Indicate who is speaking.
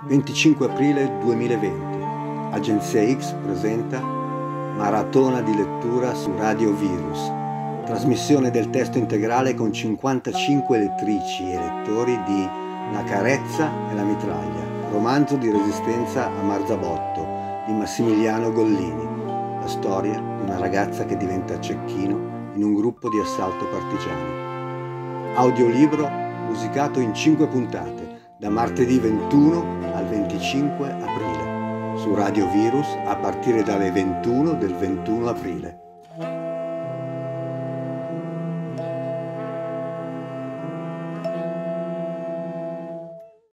Speaker 1: 25 aprile 2020. Agenzia X presenta Maratona di lettura su Radio Virus. Trasmissione del testo integrale con 55 lettrici e lettori di La carezza e la mitraglia, romanzo di resistenza a Marzabotto di Massimiliano Gollini. La storia di una ragazza che diventa cecchino in un gruppo di assalto partigiano. Audiolibro musicato in 5 puntate da martedì 21 al 25 aprile su Radio Virus a partire dalle 21 del 21 aprile.